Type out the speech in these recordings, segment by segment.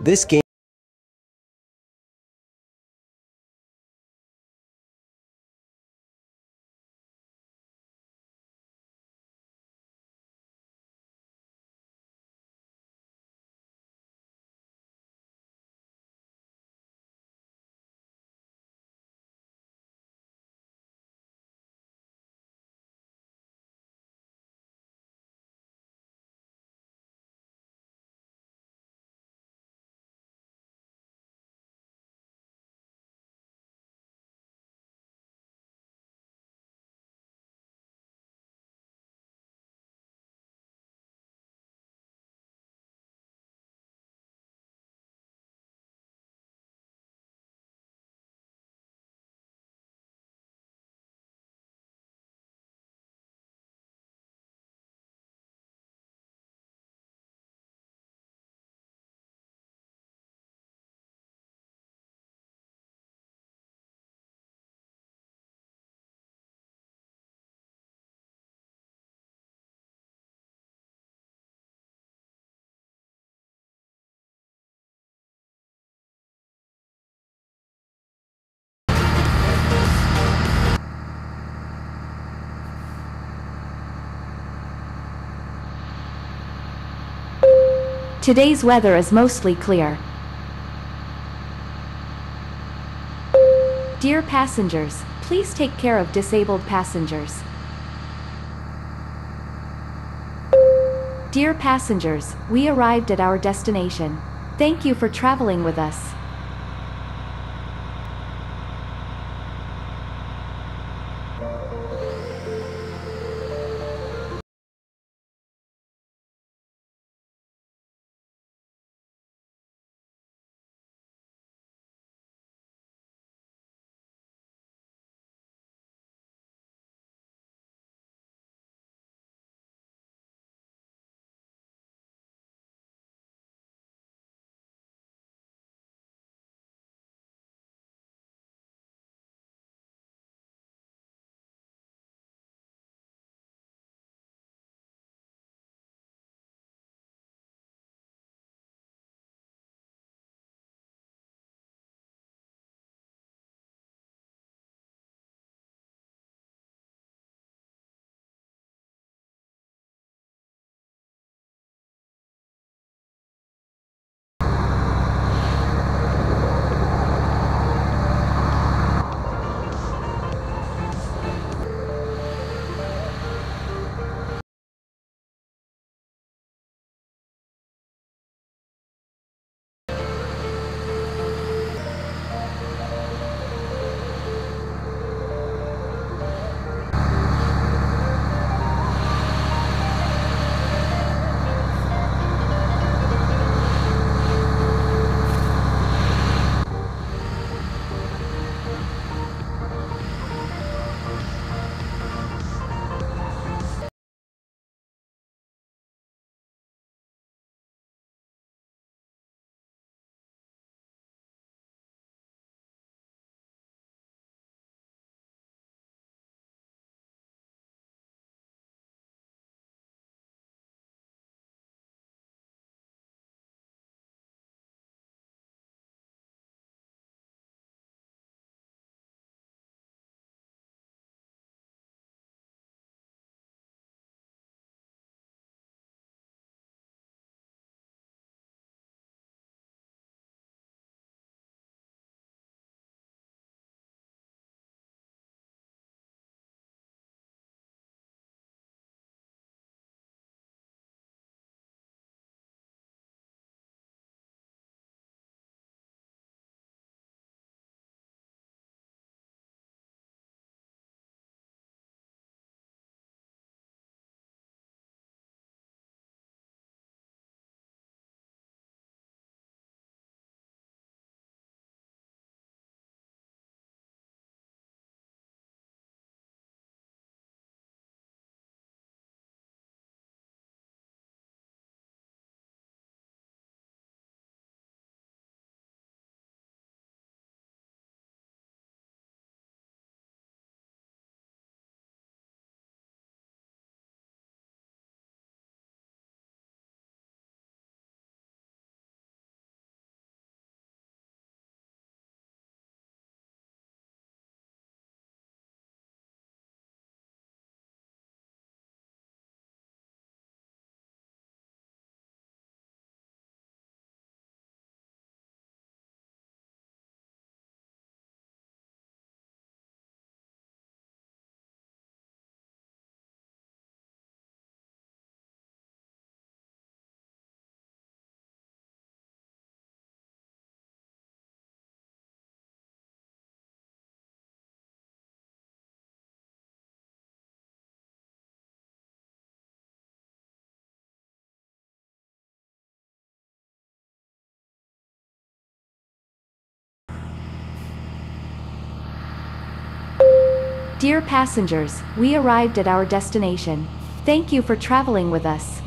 This game Today's weather is mostly clear. Dear passengers, please take care of disabled passengers. Dear passengers, we arrived at our destination. Thank you for traveling with us. Dear passengers, we arrived at our destination. Thank you for traveling with us.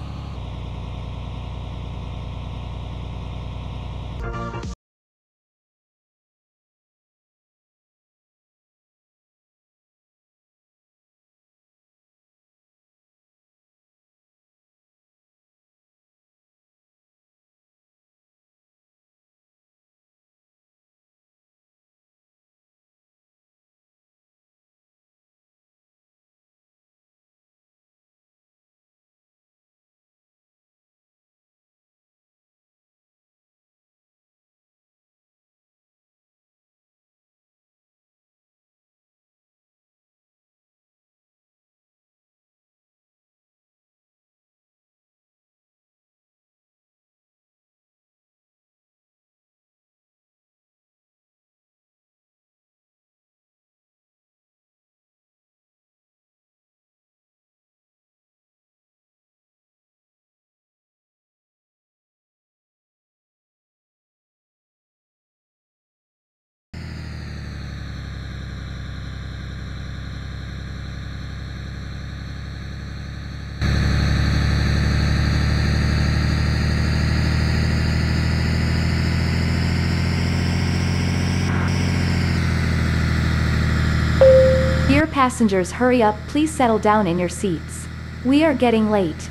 Dear passengers hurry up please settle down in your seats. We are getting late.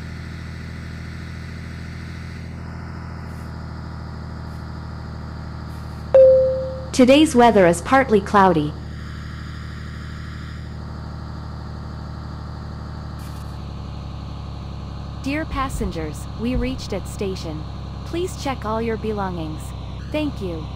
Today's weather is partly cloudy. Dear passengers, we reached at station. Please check all your belongings. Thank you.